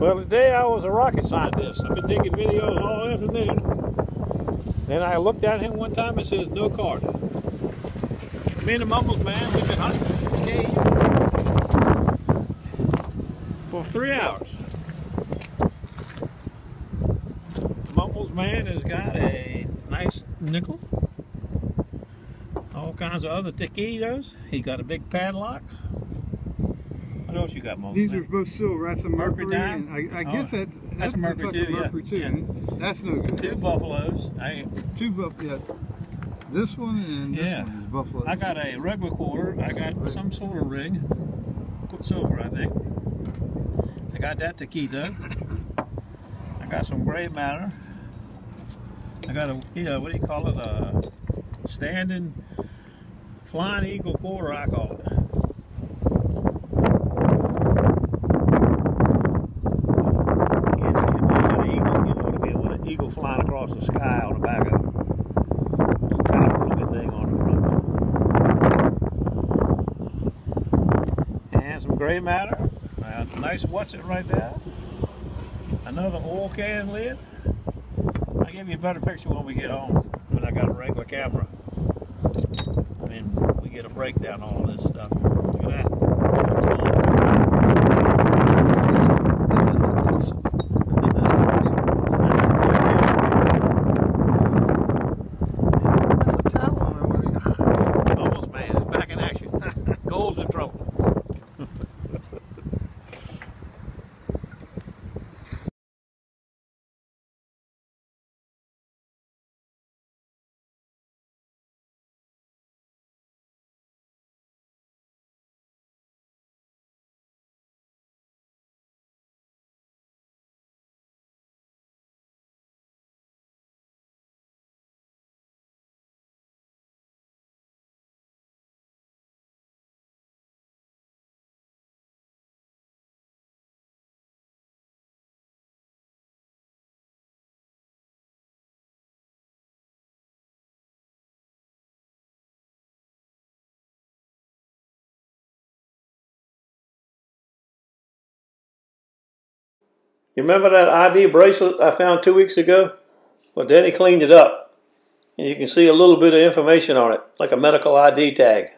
Well, today I was a rocket scientist. I've been taking videos all afternoon. Then I looked at him one time and says, no card. Me and the Mumbles man, we've been hunting for three hours. The Mumbles man has got a nice nickel. All kinds of other taquitos. He got a big padlock. What else you got? These are both silver. That's a mercury. Mercury I, I Oh, guess that's that's a mercury too, yeah. too. Yeah. That's no good. two That's buffaloes. I Two buff. Yeah. This one and this Yeah. one is buffalo. I got a regular quarter. I got some sort of rig, silver, I think. I got that taquito. I got some gray matter. I got a, you know, what do you call it? A standing flying eagle quarter, I call it. Can't see it, but I got an eagle, you know, to be with an eagle flying across the sky on the back of. Little tiny looking thing on the front. And some gray matter. Nice what's it right there. Another oil can lid. I'll give you a better picture when we get home. When I got a regular camera. I mean, we get a breakdown on all this stuff. Look at that. That's a towel. I mean, Almost man is back in action. Gold's in trouble. You remember that ID bracelet I found two weeks ago? Well, Danny cleaned it up. And you can see a little bit of information on it, like a medical ID tag.